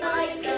my